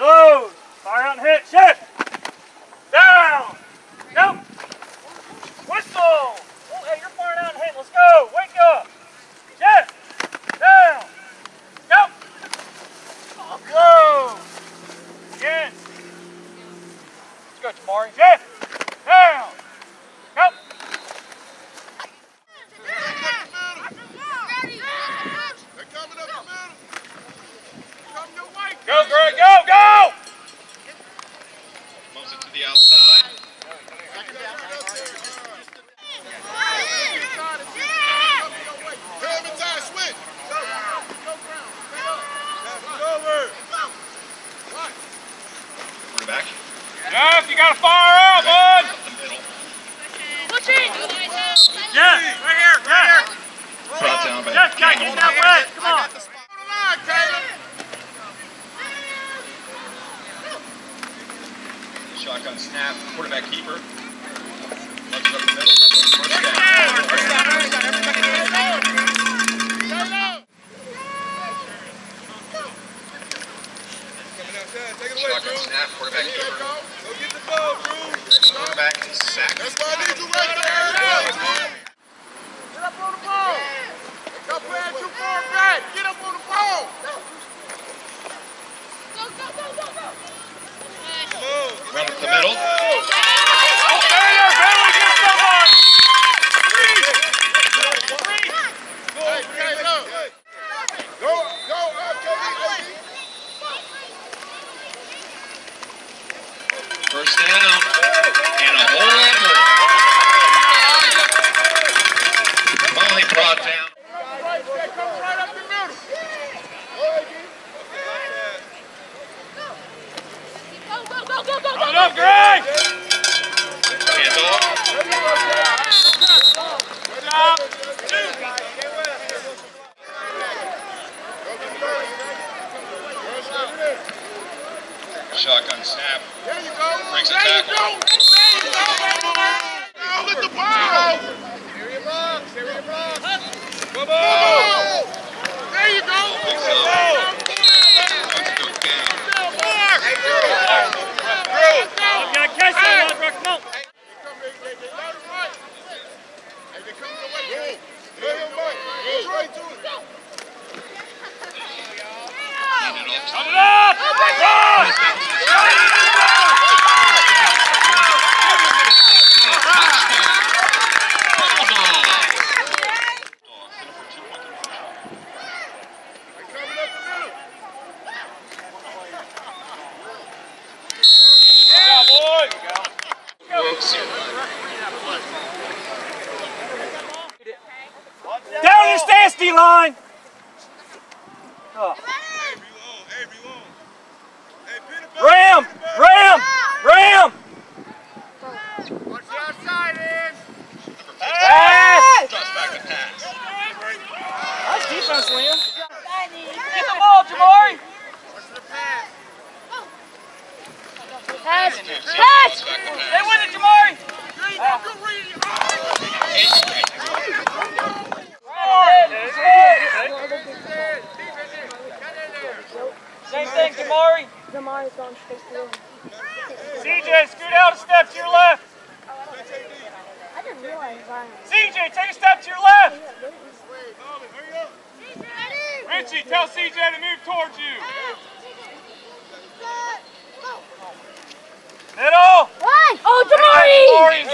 Load. Fire out and hit. Down. Whistle. Oh, hey, you're firing out and. Let's go. Wake up. Down. Go. Let's go, Tamari. quarterback keeper. Shotgun snap, quarterback keeper. down, and a whole lot more. Molly brought down. Go, go, go, go, go, go! Hold up, Greg! CJ, scoot out a step to your left. I didn't realize CJ, take a step to your left. Richie, tell CJ to move towards you. Middle. One. Oh, Damari.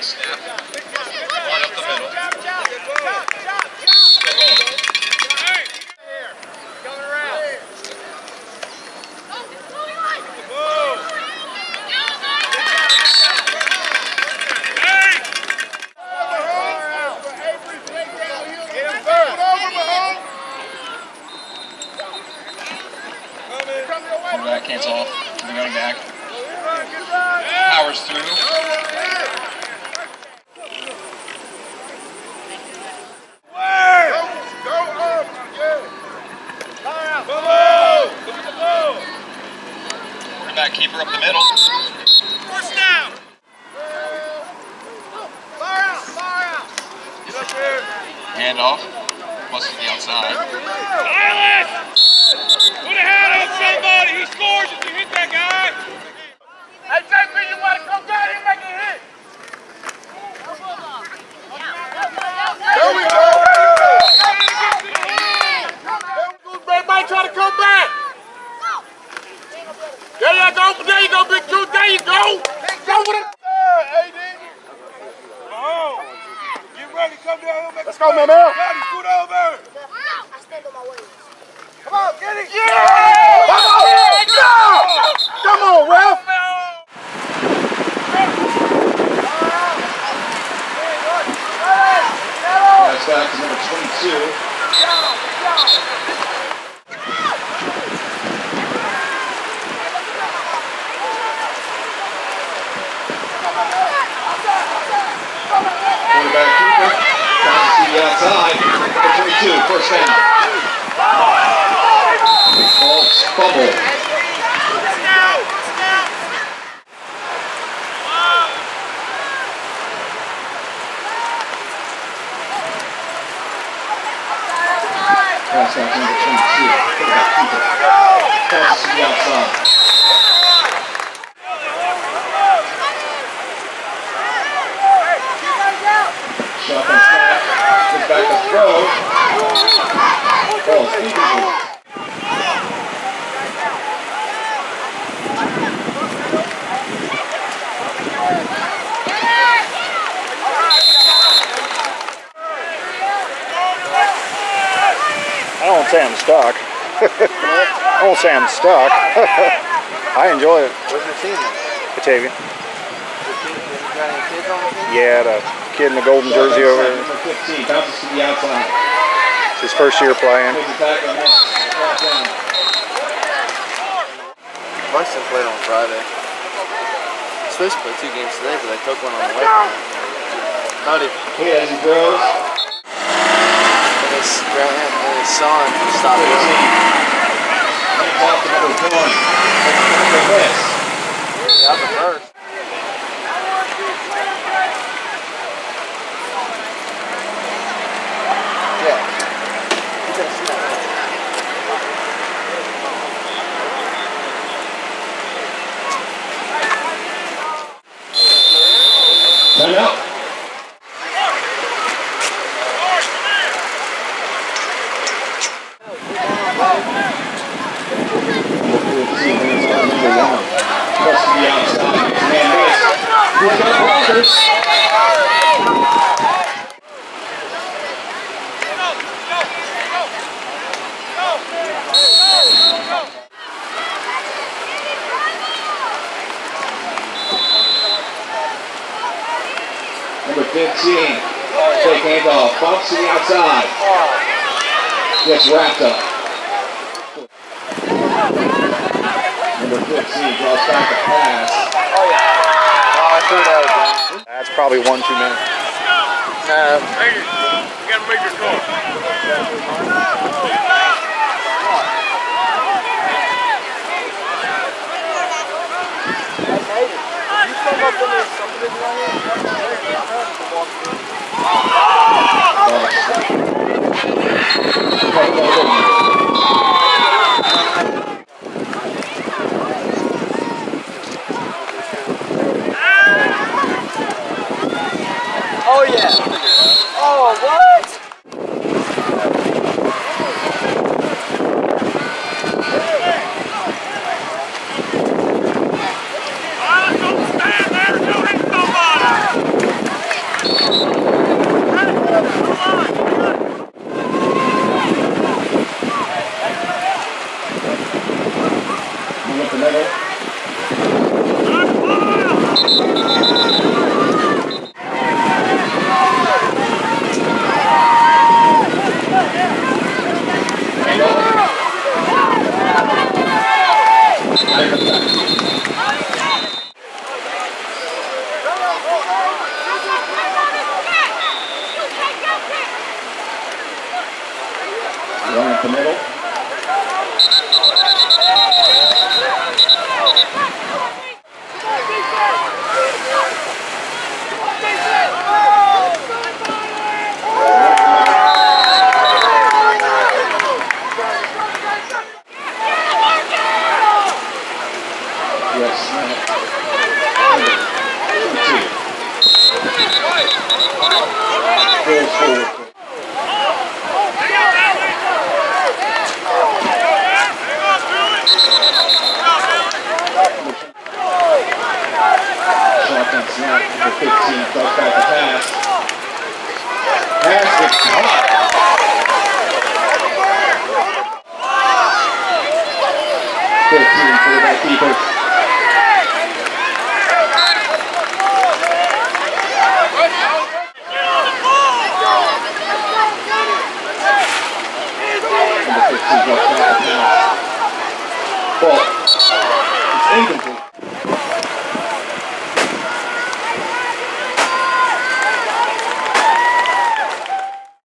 Snap. One up the middle. Come on. Be. Silas! Put a hand on somebody. He scores if you hit that guy. Hey, JP, you want to come down here and make a hit? There we go. Everybody try to come back. There you go. There you go, Big Two. There you go. Go with it. Let's go, man, man. Daddy, scoot over. I stand on my way. Come on, get it. Yeah! Come on! Yeah! Come on, Ralph! Pass back to number 22. Quarterback keeper. Passes to the outside. Number 22, first down. Fumble. Pass back to number 22. Quarterback keeper. Passes to the outside. Shotgun snap. Goes back to throw. Ball is incomplete. I don't say I'm stuck. I won't say I'm stuck. I enjoy it. What's your team? Batavia. You got any kids on? Yeah, the kid in the golden jersey over there. Number 15 bounces to. It's his first year playing. Takes it back on that. Ball down. Buxton played on Friday. Supposed to play two games today, but they took one on the way. Howdy. Hit as he throws. And his, grand- and his son stopped 15. him. Handoff to number one. Number miss. Yeah, the first. Yeah. You can see that. Timeout. Number 15 hands off number one. Press to the outside. Man miss. He's got blockers. Number 15. Take handoff. Bumps to the outside. Gets wrapped up. Number 15 draws back the pass. Oh, yeah. I threw that again. That's probably one too many. No. You gotta make your call. Oh,